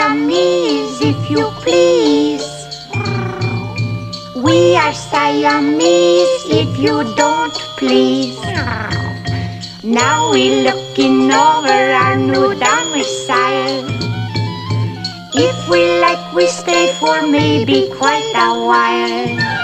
Siamese, if you please. We are Siamese, if you don't please. Now we're looking over our new domicile. If we like, we stay for maybe quite a while.